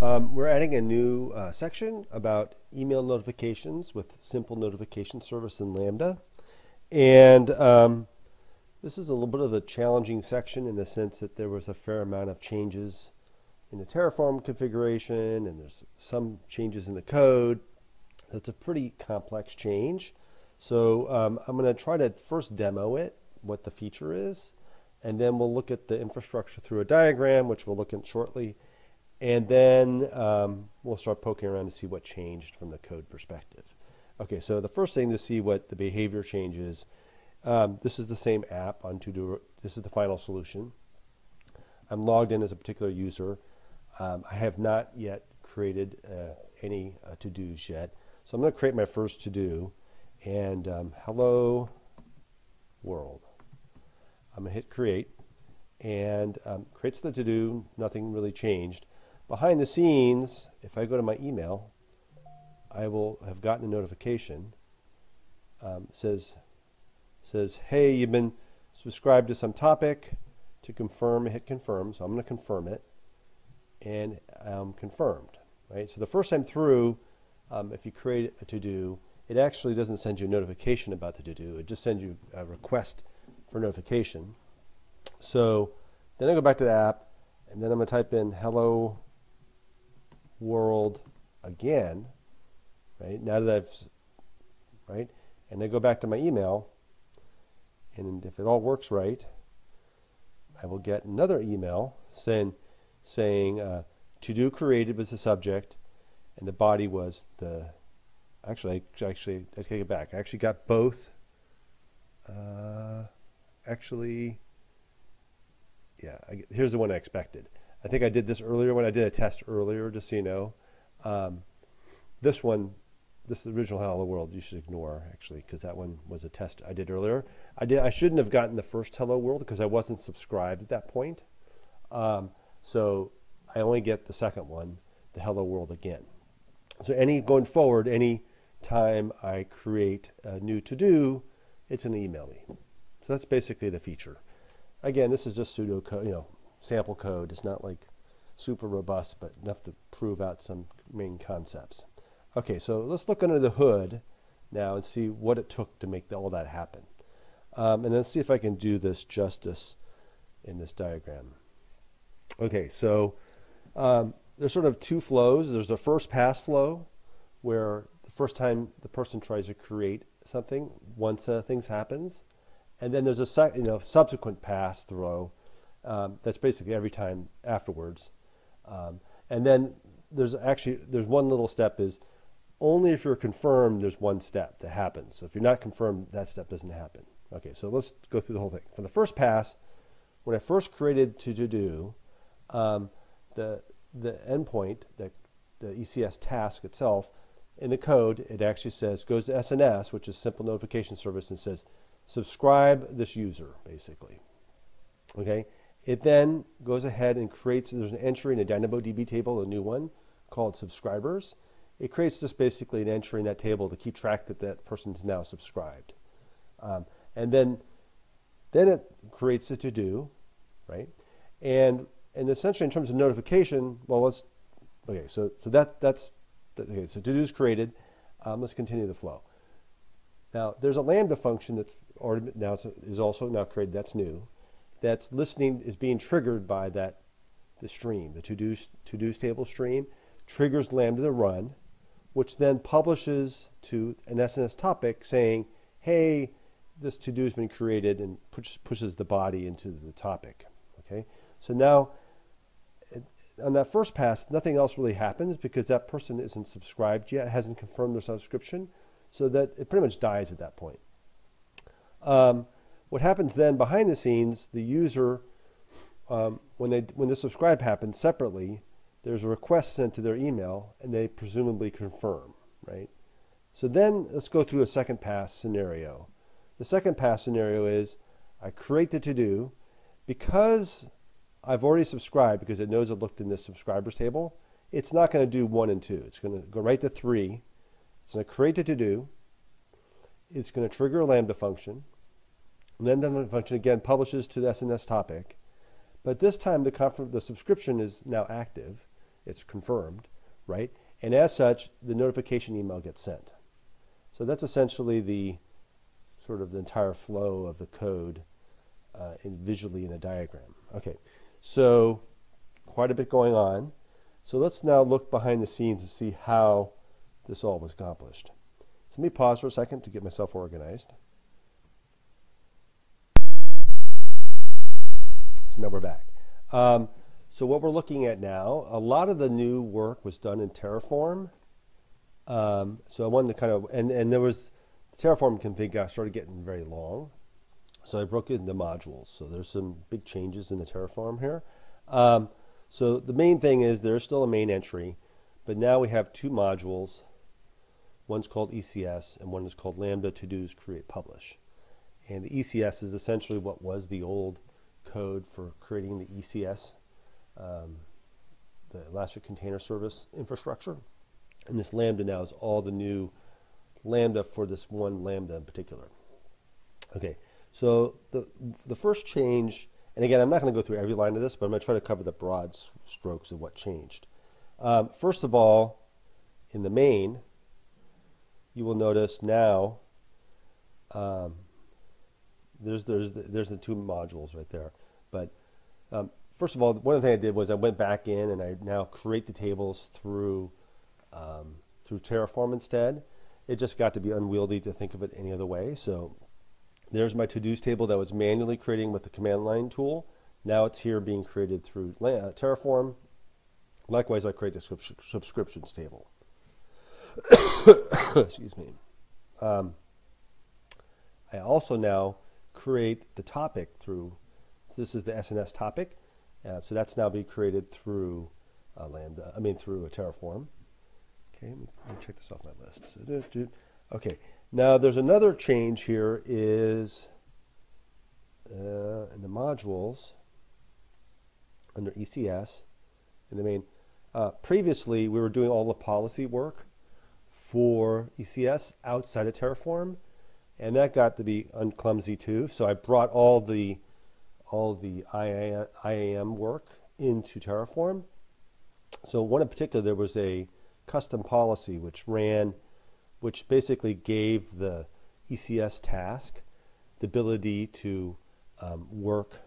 Um, we're adding a new uh, section about email notifications with simple notification service in Lambda. And um, this is a little bit of a challenging section in the sense that there was a fair amount of changes in the Terraform configuration and there's some changes in the code. That's a pretty complex change. So um, I'm going to try to first demo it, what the feature is, and then we'll look at the infrastructure through a diagram, which we'll look at shortly and then um, we'll start poking around to see what changed from the code perspective. Okay, so the first thing to see what the behavior changes. Um, this is the same app on To-Do. This is the final solution. I'm logged in as a particular user. Um, I have not yet created uh, any uh, to-dos yet. So I'm going to create my first to-do. And um, hello world. I'm going to hit create. And um, creates the to-do. Nothing really changed. Behind the scenes, if I go to my email, I will have gotten a notification. Um, says says, hey, you've been subscribed to some topic. To confirm, hit confirm. So I'm going to confirm it, and I'm confirmed. Right. So the first time through, um, if you create a to-do, it actually doesn't send you a notification about the to-do. It just sends you a request for notification. So then I go back to the app, and then I'm going to type in hello world again, right? Now that I've, right? And then go back to my email, and if it all works right, I will get another email saying, saying uh, to do created was the subject, and the body was the. Actually, I actually, I take it back. I actually got both. Uh, actually, yeah. I, here's the one I expected. I think I did this earlier when I did a test earlier, just so you know. Um, this one, this original Hello World, you should ignore actually, because that one was a test I did earlier. I did. I shouldn't have gotten the first Hello World because I wasn't subscribed at that point. Um, so I only get the second one, the Hello World again. So any going forward, any time I create a new to do, it's an email me. So that's basically the feature. Again, this is just pseudo code, you know, sample code. It's not like super robust, but enough to prove out some main concepts. Okay, so let's look under the hood now and see what it took to make all that happen. Um, and then see if I can do this justice in this diagram. Okay, so um, there's sort of two flows. There's the first pass flow, where the first time the person tries to create something, once uh, things happens, and then there's a you know subsequent pass throw um, that's basically every time afterwards. Um, and then there's actually there's one little step is only if you're confirmed there's one step that happens. So if you're not confirmed, that step doesn't happen. Okay, so let's go through the whole thing. For the first pass, when I first created to do, um, the the endpoint, the, the ECS task itself, in the code, it actually says goes to SNS, which is simple notification service, and says subscribe this user, basically. Okay, it then goes ahead and creates, there's an entry in a DynamoDB table, a new one called subscribers. It creates just basically an entry in that table to keep track that that person's now subscribed. Um, and then, then it creates a to-do, right? And, and essentially in terms of notification, well, let's, okay, so, so that, that's, okay, so to-do is created. Um, let's continue the flow. Now, there's a Lambda function that's already now is also now created. That's new that's listening is being triggered by that the stream, the to-dos, to-dos table stream, triggers Lambda to run, which then publishes to an SNS topic saying, hey, this to-do has been created and push, pushes the body into the topic. Okay, so now on that first pass, nothing else really happens because that person isn't subscribed yet, hasn't confirmed their subscription, so that it pretty much dies at that point. Um, what happens then behind the scenes, the user, um, when, they, when the subscribe happens separately, there's a request sent to their email and they presumably confirm, right? So then let's go through a second pass scenario. The second pass scenario is I create the to do because I've already subscribed because it knows it looked in this subscribers table. It's not going to do one and two. It's going to go right to three. It's going to create the to do. It's going to trigger a Lambda function. Lambda function again publishes to the SNS topic, but this time the, the subscription is now active. it's confirmed, right? And as such, the notification email gets sent. So that's essentially the sort of the entire flow of the code uh, in visually in a diagram. Okay, so quite a bit going on. So let's now look behind the scenes and see how this all was accomplished. So let me pause for a second to get myself organized. Now we're back. Um, so what we're looking at now, a lot of the new work was done in Terraform. Um, so I wanted to kind of, and, and there was, the Terraform config got started getting very long. So I broke it into modules. So there's some big changes in the Terraform here. Um, so the main thing is there's still a main entry, but now we have two modules. One's called ECS and one is called Lambda to do's create publish. And the ECS is essentially what was the old code for creating the ECS, um, the Elastic Container Service infrastructure. And this Lambda now is all the new Lambda for this one Lambda in particular. Okay, so the, the first change, and again, I'm not going to go through every line of this, but I'm going to try to cover the broad strokes of what changed. Um, first of all, in the main, you will notice now um, there's there's the, there's the two modules right there. But um, first of all, one of the things I did was I went back in and I now create the tables through um, through Terraform instead. It just got to be unwieldy to think of it any other way. So there's my to-dos table that was manually creating with the command line tool. Now it's here being created through uh, Terraform. Likewise, I create the subscriptions table. Excuse me. Um, I also now create the topic through, this is the SNS topic. Uh, so that's now being created through uh, Lambda, I mean through a Terraform. Okay, let me, check this off my list. Okay, now there's another change here is uh, in the modules under ECS in the main. Uh, previously, we were doing all the policy work for ECS outside of Terraform, and that got to be unclumsy too. So I brought all the all the IAM work into Terraform. So one in particular, there was a custom policy which ran which basically gave the ECS task the ability to um, work,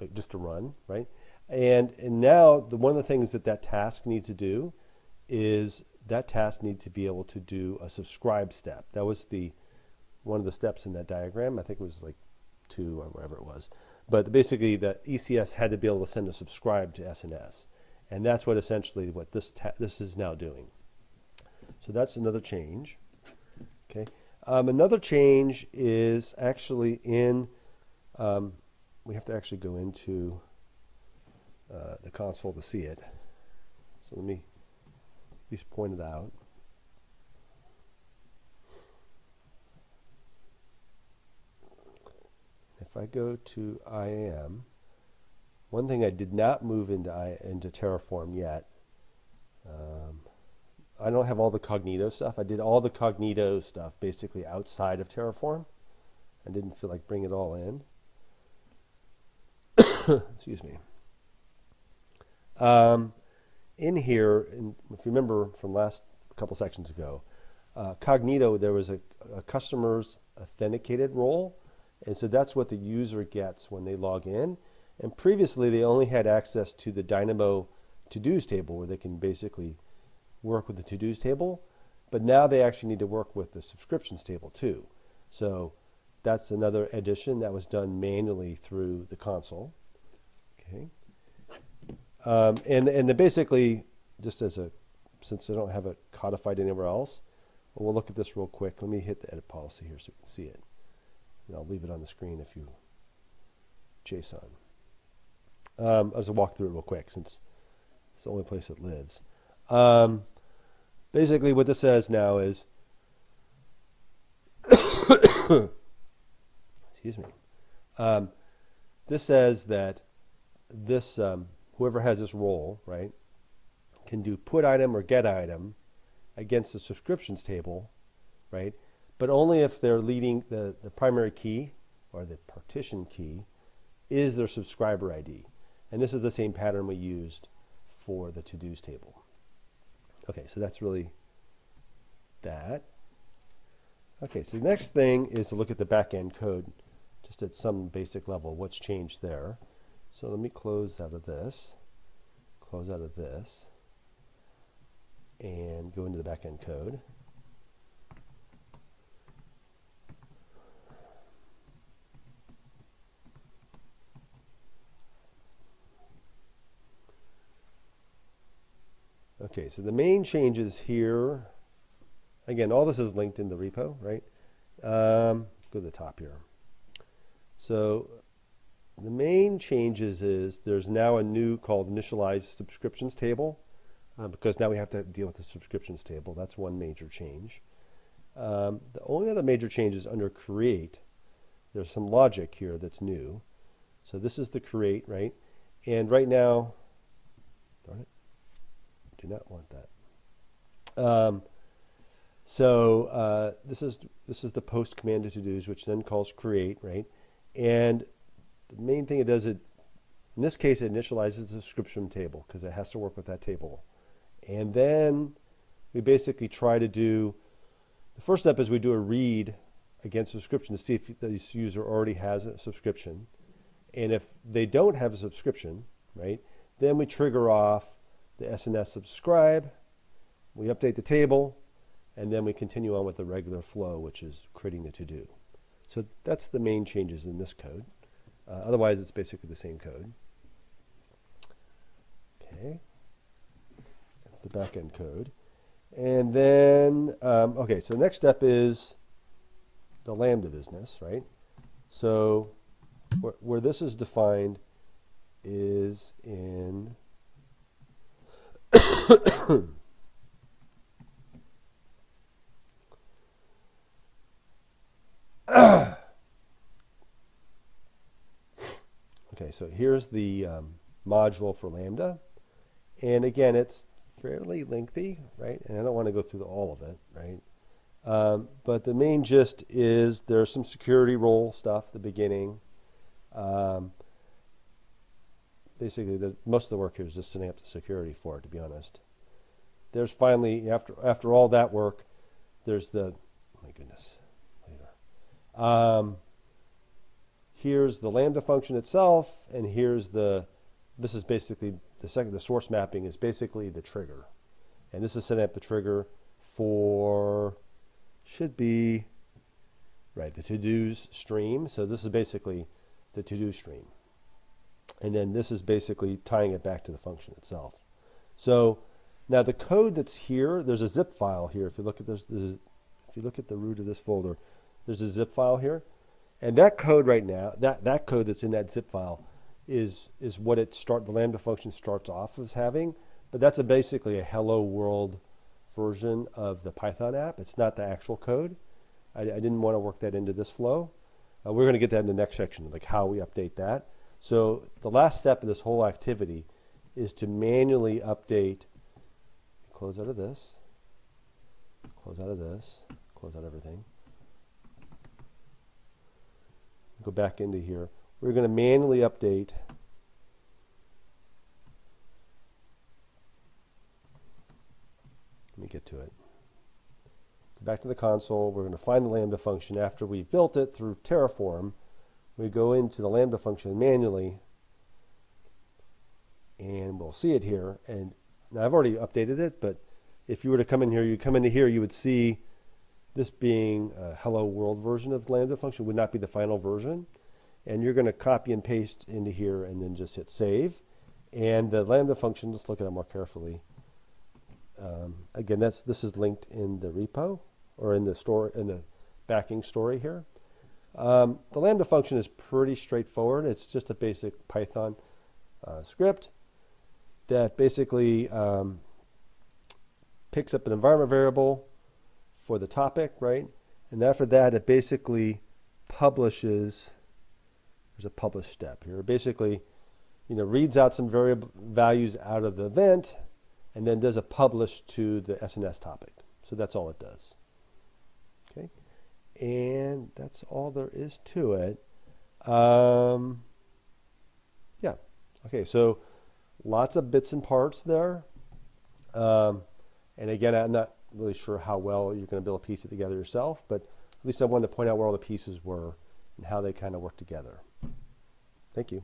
uh, just to run, right? And, and now the, one of the things that that task needs to do is that task needs to be able to do a subscribe step. That was the one of the steps in that diagram. I think it was like two or whatever it was. But basically, the ECS had to be able to send a subscribe to SNS, and that's what essentially what this this is now doing. So that's another change. Okay. Um, another change is actually in, um, we have to actually go into uh, the console to see it. So let me at least point it out. If I go to IAM, one thing I did not move into, I, into Terraform yet um, I don't have all the Cognito stuff. I did all the Cognito stuff basically outside of Terraform. I didn't feel like bring it all in. Excuse me. Um, in here, in, if you remember from last couple sections ago, uh, Cognito, there was a, a customer's authenticated role. And so that's what the user gets when they log in. And previously, they only had access to the Dynamo to-dos table where they can basically work with the to-dos table, but now they actually need to work with the subscriptions table too. So that's another addition that was done manually through the console. Okay. Um, and and the basically, just as a, since I don't have it codified anywhere else, well, we'll look at this real quick. Let me hit the edit policy here so you can see it. And I'll leave it on the screen if you JSON. Um, I'll just walk through it real quick since it's the only place it lives. Um, basically, what this says now is, excuse me, um, this says that this um, whoever has this role, right, can do put item or get item against the subscriptions table, right, but only if they're leading the, the primary key or the partition key is their subscriber ID. And this is the same pattern we used for the to-dos table. Okay, so that's really that. Okay, so the next thing is to look at the back-end code, just at some basic level, what's changed there. So let me close out of this, close out of this, and go into the back-end code. Okay, so the main changes here, again, all this is linked in the repo, right? Um, go to the top here. So the main changes is there's now a new called initialized subscriptions table uh, because now we have to deal with the subscriptions table. That's one major change. Um, the only other major change is under create. There's some logic here that's new. So this is the create, right? And right now, do not want that. Um, so uh, this is this is the post command to dos, which then calls create, right? And the main thing it does it in this case it initializes the subscription table because it has to work with that table, and then we basically try to do the first step is we do a read against subscription to see if this user already has a subscription, and if they don't have a subscription, right? Then we trigger off the SNS subscribe, we update the table, and then we continue on with the regular flow, which is creating the to-do. So that's the main changes in this code. Uh, otherwise, it's basically the same code. Okay, that's the backend code. And then, um, okay, so the next step is the Lambda business, right? So wh where this is defined is in okay, so here's the um, module for Lambda. And again, it's fairly lengthy, right? And I don't want to go through all of it, right? Um, but the main gist is there's some security role stuff at the beginning. Um, basically, the, most of the work here is just setting up the security for it, to be honest. There's finally, after, after all that work, there's the, oh my goodness, later. Um, here's the Lambda function itself, and here's the, this is basically, the second, the source mapping is basically the trigger. And this is setting up the trigger for, should be, right, the to-dos stream. So this is basically the to-do stream. And then this is basically tying it back to the function itself. So now the code that's here, there's a zip file here. If you look at this, if you look at the root of this folder, there's a zip file here. And that code right now, that, that code that's in that zip file is, is what it start, the Lambda function starts off as having. But that's a basically a hello world version of the Python app. It's not the actual code. I, I didn't want to work that into this flow. Uh, we're going to get that in the next section, like how we update that. So the last step of this whole activity is to manually update, close out of this, close out of this, close out everything. Go back into here. We're going to manually update Let me get to it. Go back to the console. We're going to find the Lambda function after we've built it through Terraform we go into the Lambda function manually, and we'll see it here. And now I've already updated it, but if you were to come in here, you come into here, you would see this being a hello world version of Lambda function would not be the final version. And you're going to copy and paste into here and then just hit save. And the Lambda function, let's look at it more carefully. Um, again, that's this is linked in the repo or in the store in the backing story here. Um, the Lambda function is pretty straightforward. It's just a basic Python uh, script that basically um, picks up an environment variable for the topic, right? And after that, it basically publishes, there's a publish step here. It basically, you know, reads out some variable values out of the event and then does a publish to the SNS topic. So that's all it does. And that's all there is to it. Um, yeah. Okay, so lots of bits and parts there. Um, and again, I'm not really sure how well you're going to be able to piece it together yourself, but at least I wanted to point out where all the pieces were and how they kind of work together. Thank you.